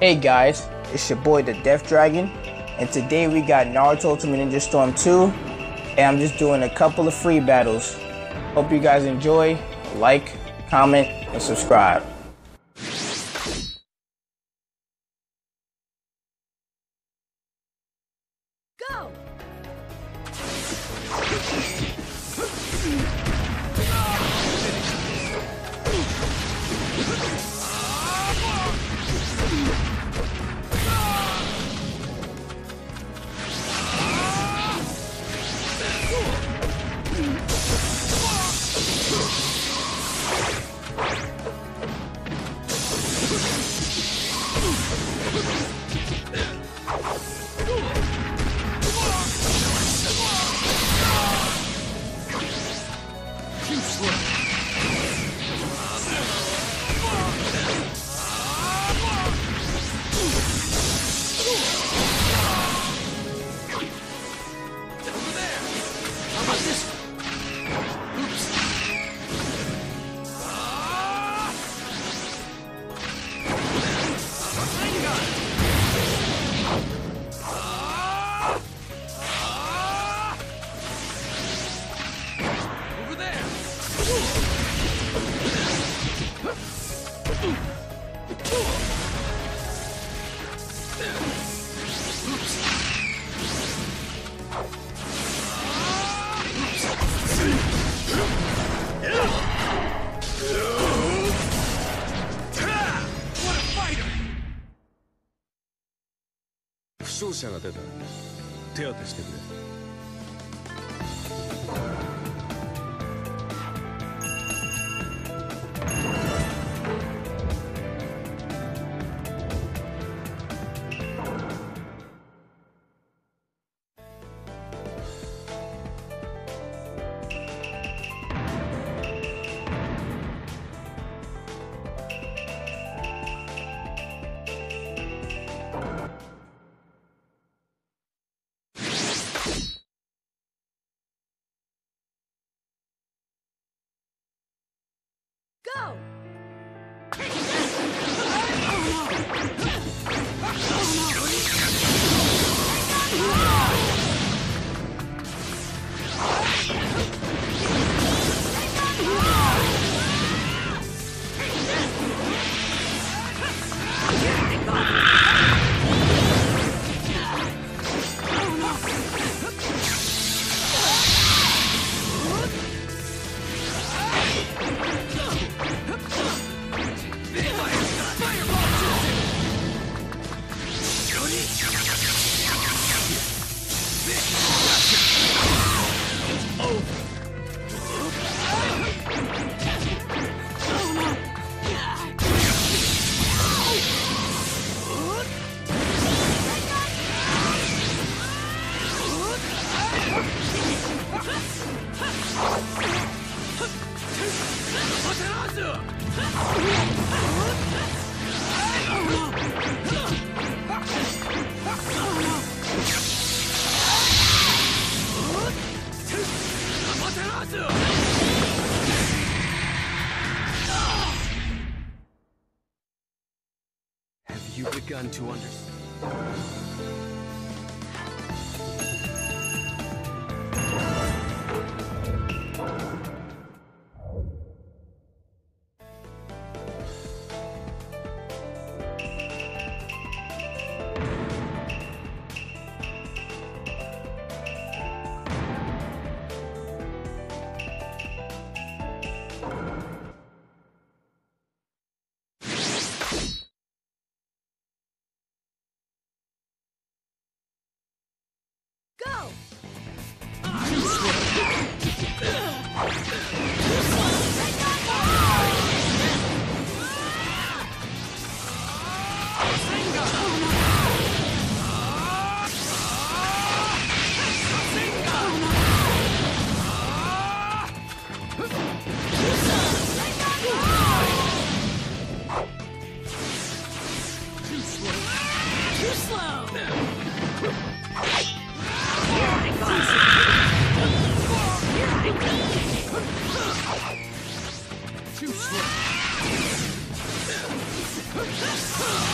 Hey guys, it's your boy the Death Dragon, and today we got Naruto Ultimate Ninja Storm 2, and I'm just doing a couple of free battles. Hope you guys enjoy, like, comment, and subscribe. What 負傷者が出た手当てしてくれ「GO!」Have you begun to understand? Too slow! Ah!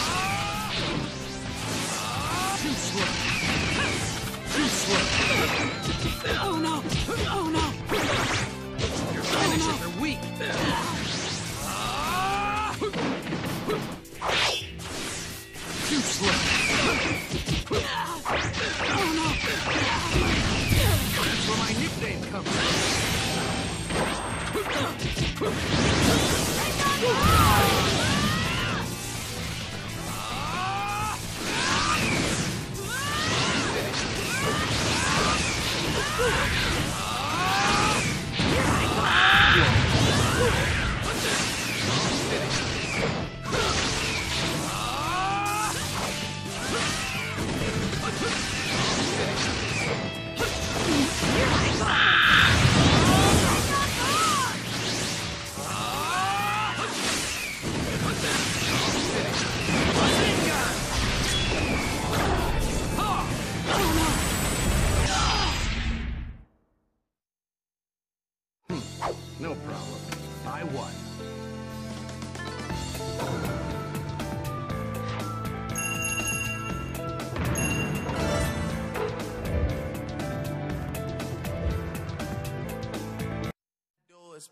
No problem. I won.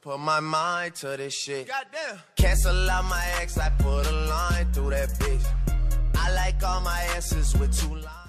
Put my mind to this shit. Goddamn. Cancel out my ex, I put a line through that bitch. I like all my S's with two lines.